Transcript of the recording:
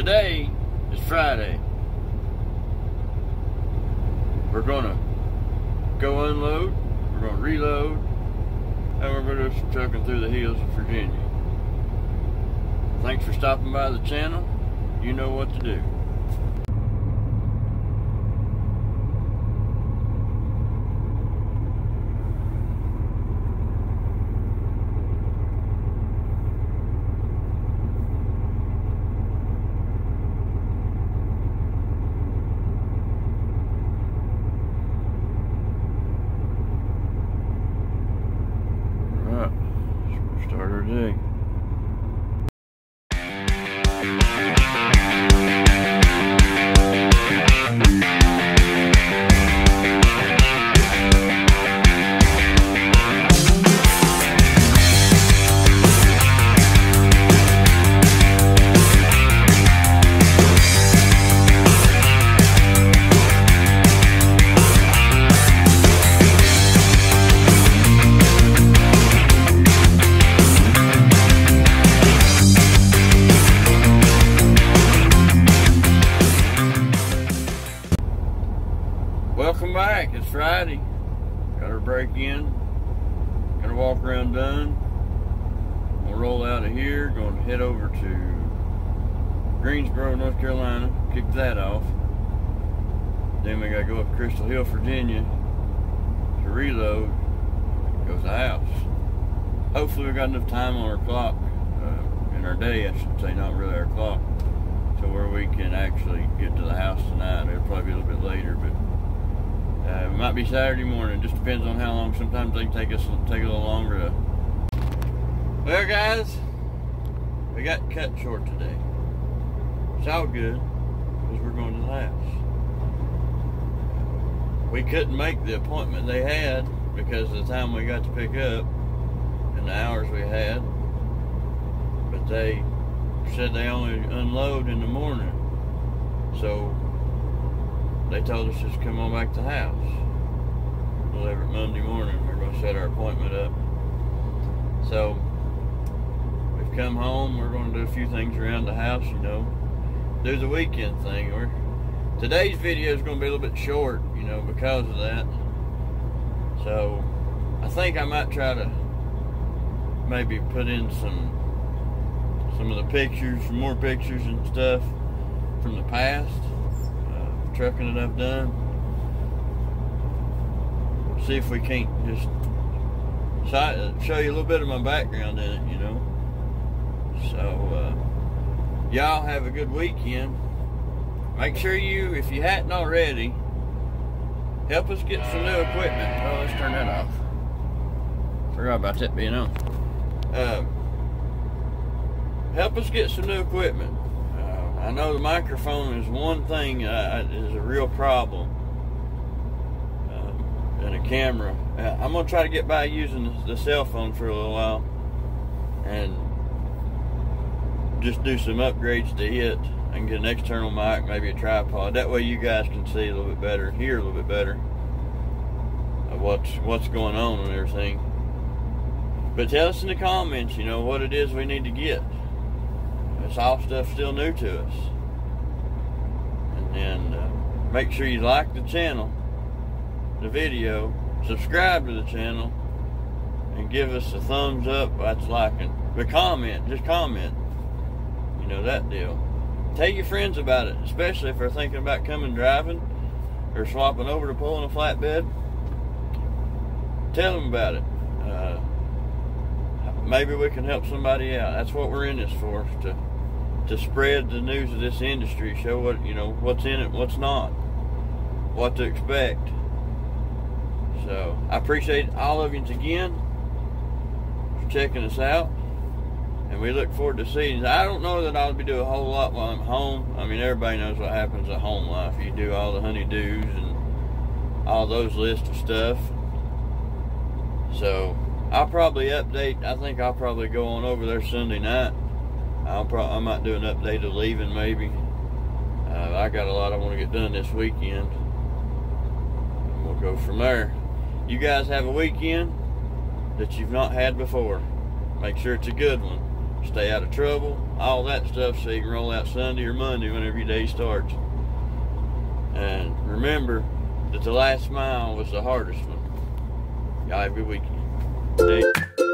Today is Friday. We're gonna go unload, we're gonna reload, and we're some trucking through the hills of Virginia. Thanks for stopping by the channel. You know what to do. Let's start our Friday. Got her break in. Got to walk around done. We'll roll out of here. Going to head over to Greensboro, North Carolina. Kick that off. Then we got to go up Crystal Hill, Virginia to reload. Go to the house. Hopefully we got enough time on our clock uh, in our day, I should say, not really our clock, to where we can actually get to the house tonight. It'll probably be a little bit later, but uh, it might be Saturday morning. It Just depends on how long. Sometimes they take us take a little longer. To... Well, guys, we got cut short today. It's all good because we're going to the house. We couldn't make the appointment they had because of the time we got to pick up and the hours we had. But they said they only unload in the morning, so they told us just come on back to the house. Well, every Monday morning we're going to set our appointment up. So we've come home. We're going to do a few things around the house, you know, do the weekend thing. We're, today's video is going to be a little bit short, you know, because of that. So I think I might try to maybe put in some some of the pictures, some more pictures and stuff from the past trucking that I've done. See if we can't just show you a little bit of my background in it, you know. So, uh, y'all have a good weekend. Make sure you, if you hadn't already, help us get some new equipment. Oh, let's turn that off. Forgot about that being on. Uh, help us get some new equipment. I know the microphone is one thing uh, is a real problem, uh, and a camera. Uh, I'm gonna try to get by using the cell phone for a little while, and just do some upgrades to it, and get an external mic, maybe a tripod. That way, you guys can see a little bit better, hear a little bit better what's what's going on and everything. But tell us in the comments, you know, what it is we need to get. It's all stuff still new to us. And then uh, make sure you like the channel, the video, subscribe to the channel, and give us a thumbs up. That's liking. But comment, just comment. You know that deal. Tell your friends about it, especially if they're thinking about coming driving or swapping over to pulling a flatbed. Tell them about it. Uh, maybe we can help somebody out. That's what we're in this for. To to spread the news of this industry, show what you know, what's in it, what's not, what to expect. So I appreciate all of you again for checking us out, and we look forward to seeing. I don't know that I'll be doing a whole lot while I'm home. I mean, everybody knows what happens at home life. You do all the honeydews and all those lists of stuff. So I'll probably update. I think I'll probably go on over there Sunday night. I'll probably I might do an update of leaving maybe. Uh, I got a lot I want to get done this weekend. And we'll go from there. You guys have a weekend that you've not had before. Make sure it's a good one. Stay out of trouble. all that stuff so you can roll out Sunday or Monday whenever your day starts. And remember that the last mile was the hardest one. Y'all have a good weekend.